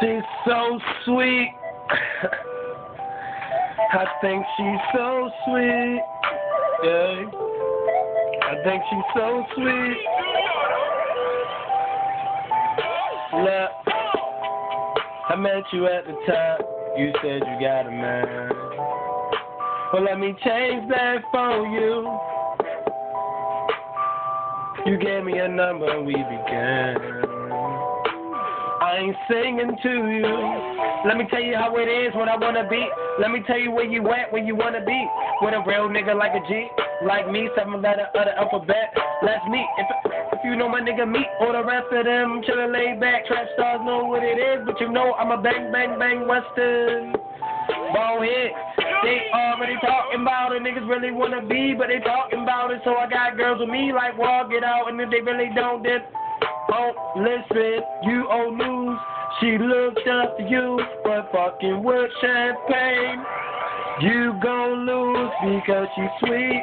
She's so sweet. I think she's so sweet. Yeah. I think she's so sweet. Look, I met you at the top. You said you got a man. Well, let me change that for you. You gave me a number and we began. I ain't singing to you. Let me tell you how it is when I wanna be. Let me tell you where you at when you wanna be. With a real nigga like a G, like me, seven letter of the alphabet. Let's meet. If, if you know my nigga meet, all the rest of them chillin' laid back. Trap stars know what it is, but you know I'm a bang bang bang western. Ball hit. They already talking about it. Niggas really wanna be, but they talking about it. So I got girls with me like, well, get out. And if they really don't, then Oh, listen, you old news. She looked up to you, but fucking with champagne. You gon' lose because she's sweet.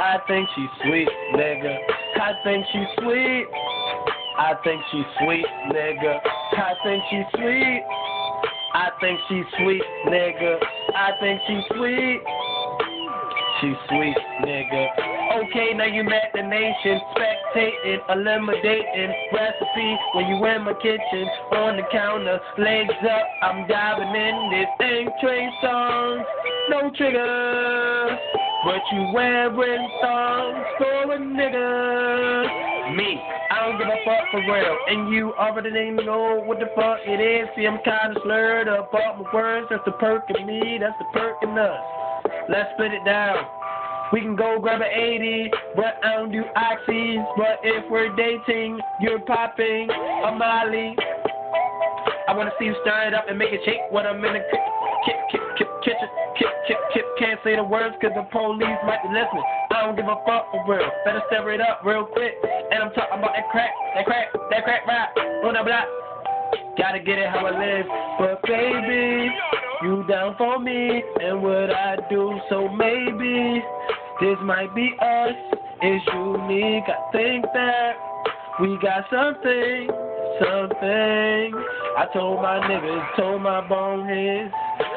I think she's sweet, nigga. I think she's sweet. I think she's sweet, nigga. I think she's sweet. I think she's sweet, nigga. I think she's sweet. She's sweet, nigga. Okay, now you met the nation, spectating, eliminating recipe when you in my kitchen, on the counter, legs up, I'm diving in this ain't train songs, no trigger, but you wearing songs for a nigga. Me, I don't give a fuck for real, and you already know what the fuck it is. See, I'm kinda slurred up all my words, that's the perk in me, that's the perk in us. Let's split it down. We can go grab an 80, but I don't do oxys. But if we're dating, you're popping a molly. I wanna see you stir it up and make it shake when I'm in the ki- ki- ki- ki- kitchen. Kip, kip, kip. Can't say the words cause the police might be listening. I don't give a fuck for real. Better stir it up real quick. And I'm talking about that crack, that crack, that crack rap on the block. Gotta get it how I live. But baby, you down for me and what I do. So maybe this might be us. It's unique. I think that we got something, something. I told my niggas, told my boneheads.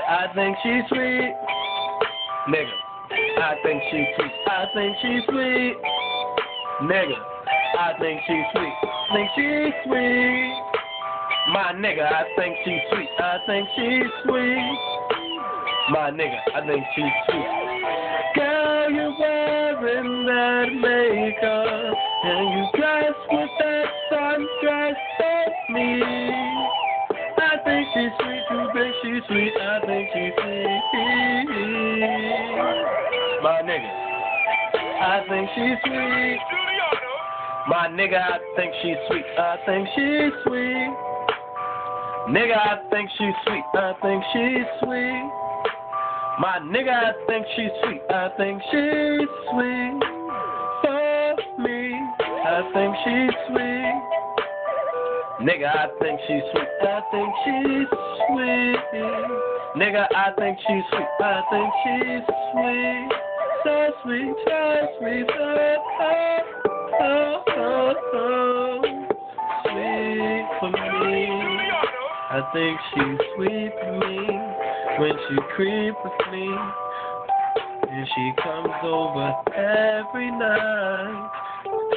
I think she's sweet. Nigga, I think she's sweet. I think she's sweet. Nigga, I think she's sweet. I think she's sweet. My nigga, I think she's sweet. I think she's sweet. My nigga, I think she's sweet. Girl, you're wearing that makeup, and you dress with that sundress on me. I think she's sweet. You think she's sweet? I think she's sweet. My nigga, I think she's sweet. My nigga, I think she's sweet. I think she's sweet. Nigga, I think she's sweet. I think she's sweet. My nigga, I think she's sweet. I think she's sweet. For me, I think she's sweet. Nigga, I think she's sweet. I think she's sweet. Nigga, I think she's sweet. I think she's sweet. So sweet, so sweet, so oh, oh, oh, sweet for me. I think she's sweet for me when she creeps with me. And she comes over every night,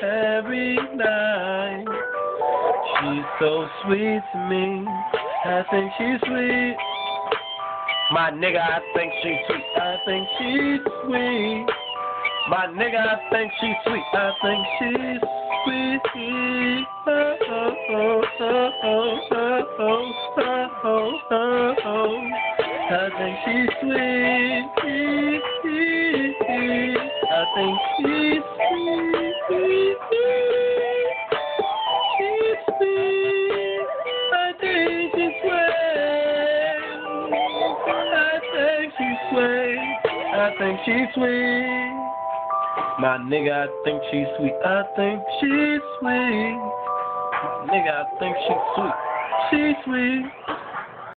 every night. She's so sweet to me. I think she's sweet. My nigga, I think she's sweet. I think she's sweet. My nigga, I think she's sweet. I think she's sweet. Oh, oh, oh, oh, oh, oh, oh, oh, oh, oh. I think she's sweet. I think she's sweet. She's sweet. I think she's sweet. I think she's sweet. I think she's sweet. My nigga, I think she's sweet. I think she's sweet. My nigga, I think she's sweet. She's sweet.